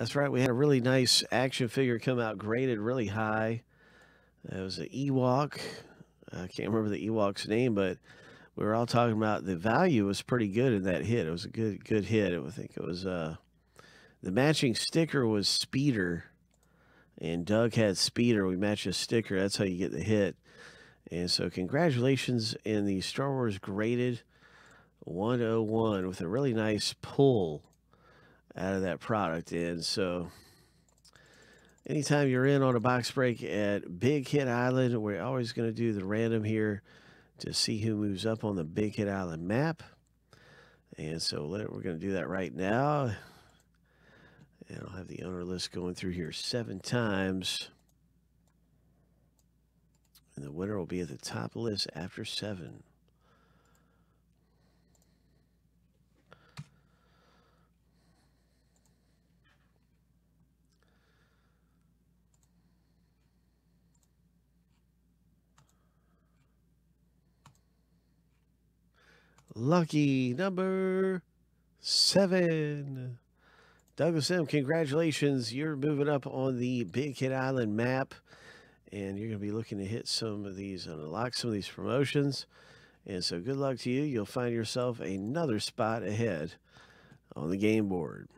That's right. We had a really nice action figure come out graded really high. It was an Ewok. I can't remember the Ewok's name, but we were all talking about the value was pretty good in that hit. It was a good good hit. I think it was uh the matching sticker was Speeder, and Doug had Speeder. We matched a sticker. That's how you get the hit. And so, congratulations in the Star Wars graded 101 with a really nice pull out of that product. And so, anytime you're in on a box break at Big Hit Island, we're always going to do the random here to see who moves up on the Big Hit Island map. And so, we're going to do that right now. And I'll have the owner list going through here seven times. And the winner will be at the top list after seven. Lucky number seven. Douglas M., congratulations. You're moving up on the Big Hit Island map, and you're going to be looking to hit some of these, and unlock some of these promotions. And so good luck to you. You'll find yourself another spot ahead on the game board.